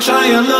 try and love.